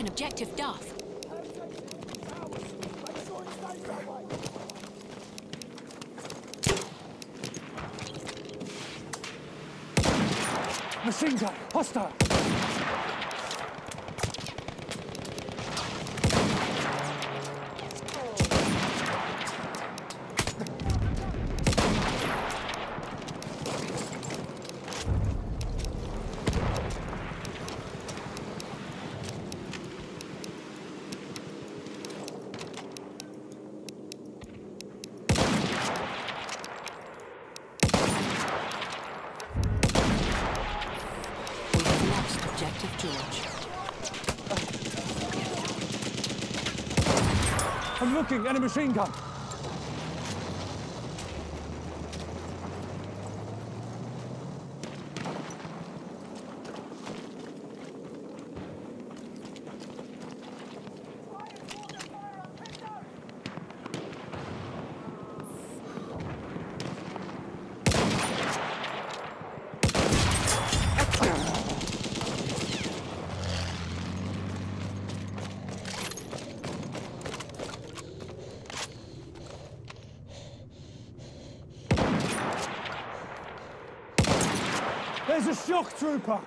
taken objective Duff. Machine gun, hostile. I'm looking, enemy machine gun. There's a shock trooper.